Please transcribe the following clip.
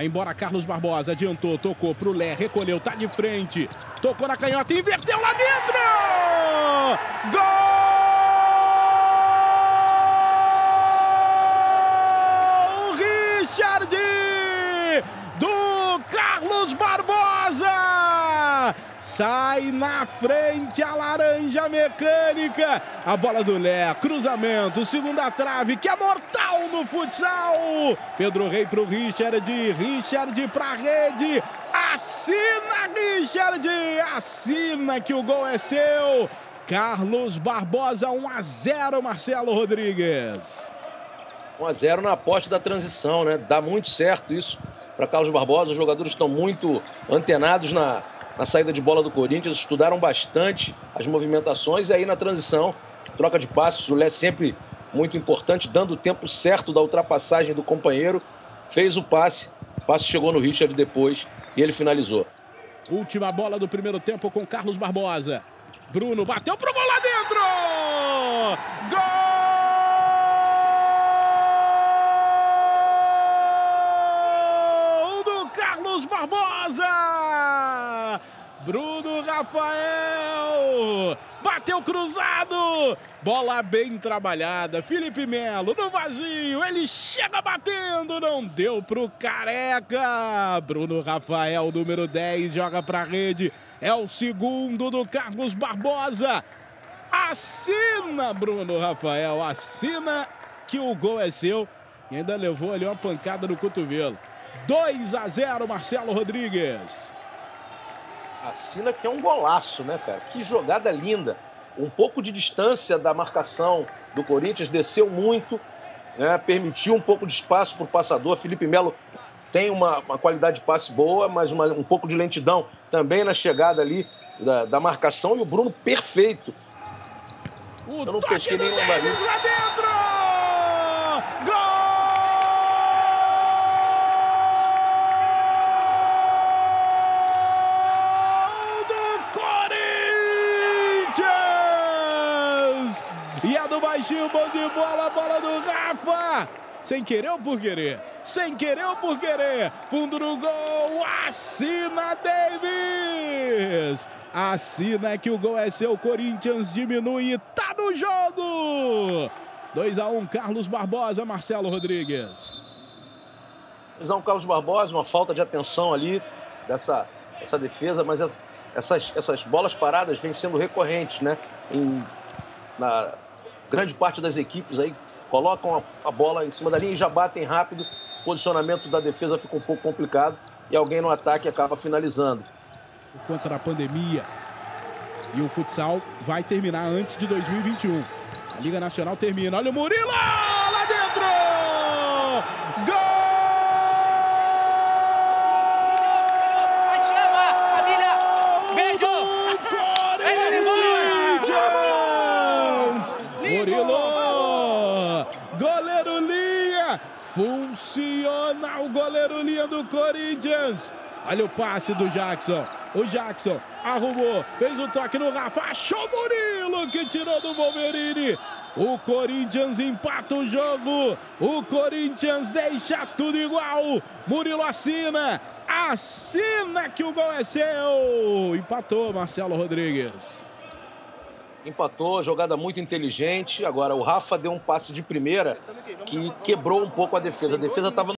Embora Carlos Barbosa, adiantou, tocou pro Lé, recolheu, tá de frente. Tocou na canhota, inverteu lá dentro! Gol! Richard! Do Carlos Barbosa! Sai na frente a laranja mecânica. A bola do Lé, cruzamento, segunda trave, que é mortal no futsal. Pedro Rei pro Richard, Richard pra rede. Assina, Richard! Assina que o gol é seu. Carlos Barbosa, 1 a 0, Marcelo Rodrigues. 1 a 0 na aposta da transição, né? Dá muito certo isso para Carlos Barbosa. Os jogadores estão muito antenados na, na saída de bola do Corinthians, estudaram bastante as movimentações e aí na transição, troca de passos, o Lé sempre muito importante, dando o tempo certo da ultrapassagem do companheiro, fez o passe, o passe chegou no Richard depois e ele finalizou. Última bola do primeiro tempo com Carlos Barbosa. Bruno bateu pro gol lá dentro! Gol do Carlos Barbosa! Bruno Rafael! Bateu cruzado! Bola bem trabalhada. Felipe Melo no vazio. Ele chega batendo. Não deu pro Careca. Bruno Rafael, número 10, joga pra rede. É o segundo do Carlos Barbosa. Assina, Bruno Rafael. Assina que o gol é seu. E ainda levou ali uma pancada no cotovelo. 2 a 0, Marcelo Rodrigues. Assina que é um golaço, né, cara? Que jogada linda. Um pouco de distância da marcação do Corinthians, desceu muito, né? permitiu um pouco de espaço para o passador. Felipe Melo tem uma, uma, qualidade de passe boa, mas uma, um pouco de lentidão também na chegada ali da, da marcação. E o Bruno perfeito. O Eu não pesquei nenhum nariz. lá dentro! Gol! E a do baixinho, bom de bola, bola do Rafa. Sem querer ou por querer? Sem querer ou por querer? Fundo no gol, assina Davis! Assina que o gol é seu, Corinthians diminui e tá no jogo! 2 a 1 um, Carlos Barbosa, Marcelo Rodrigues. 2 a 1 um, Carlos Barbosa, uma falta de atenção ali dessa, dessa defesa, mas essas, essas bolas paradas vêm sendo recorrentes, né? Em, na, grande parte das equipes aí colocam a, a, bola em cima da linha e já batem rápido. O posicionamento da defesa fica um pouco complicado e alguém no ataque acaba finalizando. Conta da pandemia. E o futsal vai terminar antes de 2021. A Liga Nacional termina. Olha o Murilo! Lá dentro! Gol! Murilo! Goleiro Linha! Funciona o goleiro Linha do Corinthians! Olha o passe do Jackson. O Jackson arrumou, fez o um toque no Rafa, achou o Murilo que tirou do Wolverine. O Corinthians empata o jogo. O Corinthians deixa tudo igual. Murilo assina. Assina que o gol é seu. Empatou Marcelo Rodrigues empatou, jogada muito inteligente. Agora o Rafa deu um passe de primeira que quebrou um pouco a defesa. A defesa estava